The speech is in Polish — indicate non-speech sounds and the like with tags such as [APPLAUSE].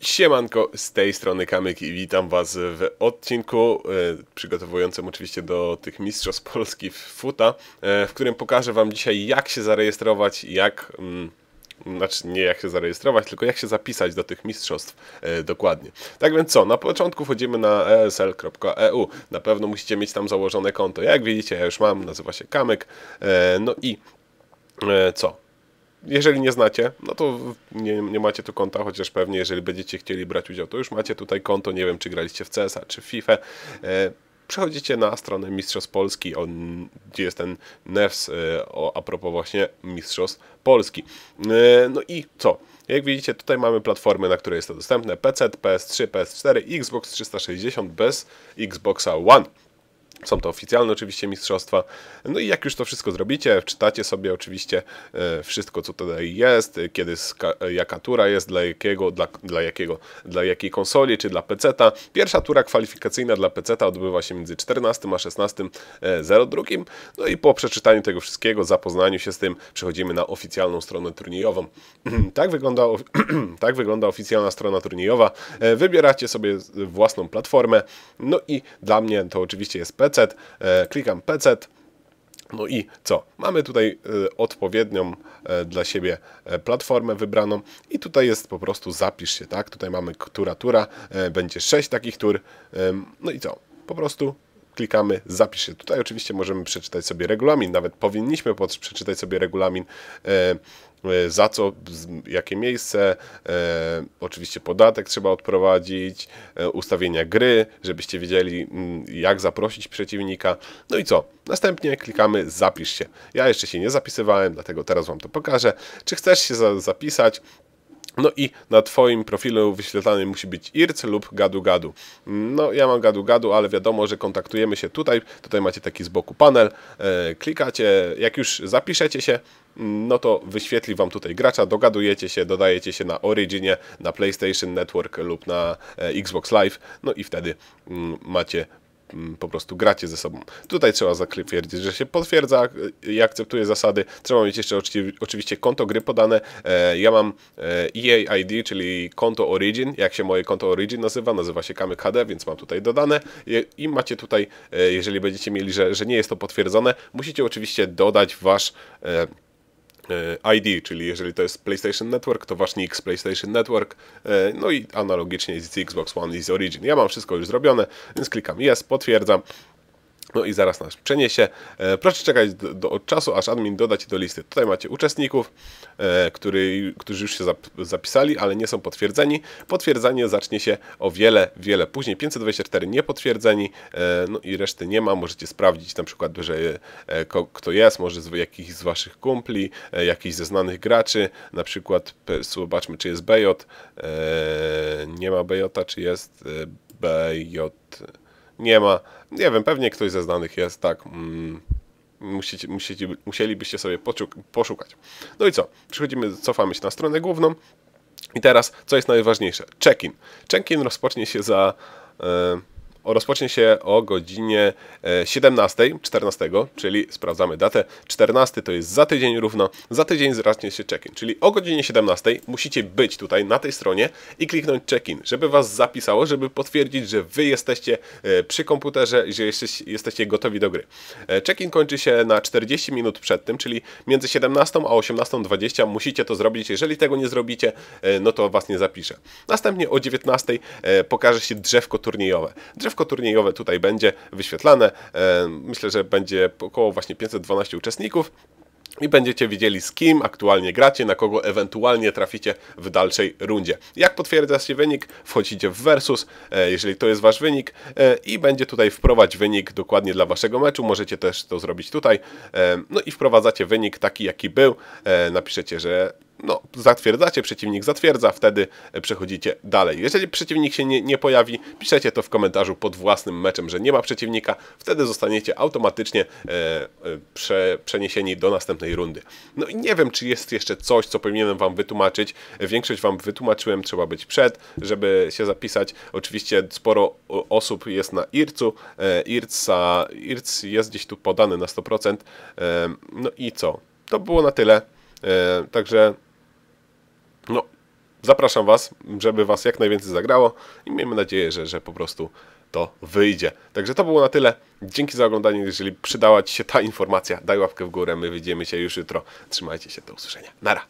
Siemanko, z tej strony Kamyk i witam Was w odcinku e, przygotowującym oczywiście do tych Mistrzostw Polski w FUTA, e, w którym pokażę Wam dzisiaj jak się zarejestrować, jak... Mm, znaczy nie jak się zarejestrować, tylko jak się zapisać do tych mistrzostw e, dokładnie. Tak więc co, na początku wchodzimy na esl.eu. Na pewno musicie mieć tam założone konto. Jak widzicie, ja już mam, nazywa się Kamyk. No i co? Jeżeli nie znacie, no to nie, nie macie tu konta, chociaż pewnie jeżeli będziecie chcieli brać udział, to już macie tutaj konto, nie wiem czy graliście w CSa czy w FIFA. E, przechodzicie na stronę Mistrzostw Polski, on, gdzie jest ten NEFS e, o, a propos właśnie Mistrzostw Polski. E, no i co? Jak widzicie, tutaj mamy platformy, na które jest to dostępne: PC, PS3, PS4, Xbox 360 bez Xboxa One. Są to oficjalne oczywiście mistrzostwa. No i jak już to wszystko zrobicie, czytacie sobie oczywiście e, wszystko, co tutaj jest, kiedy jaka tura jest, dla jakiego, dla, dla jakiego, dla jakiej konsoli, czy dla PC-ta. Pierwsza tura kwalifikacyjna dla PC-ta odbywa się między 14 a 16.02. No i po przeczytaniu tego wszystkiego, zapoznaniu się z tym, przechodzimy na oficjalną stronę turniejową. [CLEARS THROAT] tak, wygląda, [CLEARS THROAT] tak wygląda oficjalna strona turniejowa. E, wybieracie sobie własną platformę. No i dla mnie to oczywiście jest PC PC, e, klikam PC. No i co? Mamy tutaj e, odpowiednią e, dla siebie platformę wybraną i tutaj jest po prostu zapisz się, tak? Tutaj mamy tura, tura, będzie 6 takich tur. No i co? Po prostu klikamy zapisz się. Tutaj oczywiście możemy przeczytać sobie regulamin, nawet powinniśmy przeczytać sobie regulamin E, za co, jakie miejsce, e, oczywiście podatek trzeba odprowadzić, e, ustawienia gry, żebyście wiedzieli mm, jak zaprosić przeciwnika. No i co? Następnie klikamy zapisz się. Ja jeszcze się nie zapisywałem, dlatego teraz Wam to pokażę. Czy chcesz się za zapisać? No i na Twoim profilu wyświetlany musi być IRC lub gadu gadu. No ja mam gadu gadu, ale wiadomo, że kontaktujemy się tutaj. Tutaj macie taki z boku panel. E, klikacie, jak już zapiszecie się, no to wyświetli Wam tutaj gracza, dogadujecie się, dodajecie się na Originie, na PlayStation Network lub na e, Xbox Live, no i wtedy mm, macie po prostu gracie ze sobą. Tutaj trzeba zatwierdzić, że się potwierdza i akceptuje zasady. Trzeba mieć jeszcze oczywiście konto gry podane. E, ja mam EA e ID, czyli konto Origin. Jak się moje konto Origin nazywa? Nazywa się Kamyk HD, więc mam tutaj dodane. I macie tutaj, e, jeżeli będziecie mieli, że, że nie jest to potwierdzone, musicie oczywiście dodać wasz ID, czyli jeżeli to jest PlayStation Network, to wasz nick z PlayStation Network, e, no i analogicznie z Xbox One i z Origin. Ja mam wszystko już zrobione, więc klikam jest, potwierdzam no i zaraz nas przeniesie. E, proszę czekać do, do, od czasu, aż admin doda Ci do listy. Tutaj macie uczestników, e, który, którzy już się zap, zapisali, ale nie są potwierdzeni. Potwierdzenie zacznie się o wiele, wiele później. 524 niepotwierdzeni, e, no i reszty nie ma. Możecie sprawdzić na przykład, że e, ko, kto jest, może z jakichś z Waszych kumpli, e, jakiś ze znanych graczy, na przykład zobaczmy, czy jest BJ, e, nie ma BJ, czy jest BJ nie ma. Nie wiem, pewnie ktoś ze znanych jest, tak. Mm, musicie, musicie, musielibyście sobie poszukać. No i co? Przechodzimy, cofamy się na stronę główną. I teraz, co jest najważniejsze? Check-in. Check-in rozpocznie się za... Yy, rozpocznie się o godzinie 17, e, 14, czyli sprawdzamy datę, 14 to jest za tydzień równo, za tydzień zacznie się check-in, czyli o godzinie 17 musicie być tutaj na tej stronie i kliknąć check-in, żeby Was zapisało, żeby potwierdzić, że Wy jesteście e, przy komputerze że jesteście gotowi do gry. E, check-in kończy się na 40 minut przed tym, czyli między 17 a 18.20 musicie to zrobić, jeżeli tego nie zrobicie, no to Was nie zapiszę. Następnie o 19 pokaże się drzewko turniejowe. Drzewko drzewko turniejowe tutaj będzie wyświetlane. E, myślę, że będzie około właśnie 512 uczestników i będziecie widzieli z kim aktualnie gracie, na kogo ewentualnie traficie w dalszej rundzie. Jak potwierdza się wynik, wchodzicie w versus, e, jeżeli to jest wasz wynik e, i będzie tutaj wprowadź wynik dokładnie dla waszego meczu, możecie też to zrobić tutaj, no i wprowadzacie wynik taki jaki był, napiszecie, że no, zatwierdzacie, przeciwnik zatwierdza, wtedy przechodzicie dalej. Jeżeli przeciwnik się nie, nie pojawi, piszecie to w komentarzu pod własnym meczem, że nie ma przeciwnika, wtedy zostaniecie automatycznie e, e, prze, przeniesieni do następnej rundy. No i nie wiem, czy jest jeszcze coś, co powinienem Wam wytłumaczyć. Większość Wam wytłumaczyłem, trzeba być przed, żeby się zapisać. Oczywiście sporo osób jest na IRC-u. E, IRC, IRC jest gdzieś tu podany na 100%. E, no i co? To było na tyle. E, także no, zapraszam Was, żeby Was jak najwięcej zagrało i miejmy nadzieję, że, że po prostu to wyjdzie. Także to było na tyle. Dzięki za oglądanie. Jeżeli przydała Ci się ta informacja, daj łapkę w górę. My widzimy się już jutro. Trzymajcie się, do usłyszenia. Nara.